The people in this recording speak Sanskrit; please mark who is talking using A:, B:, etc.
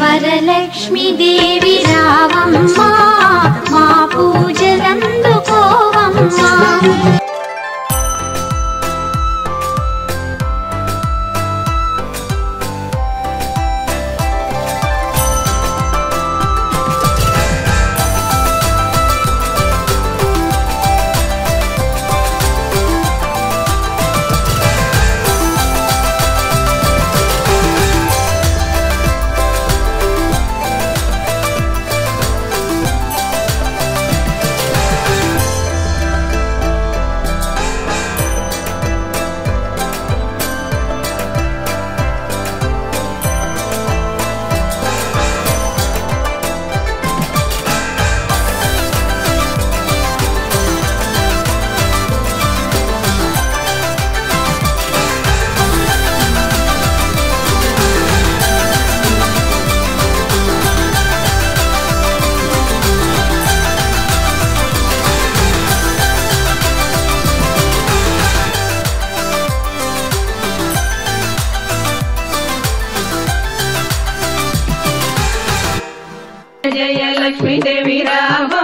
A: वरलक्ष्मी देवी లక్ష్మీదేవి రామ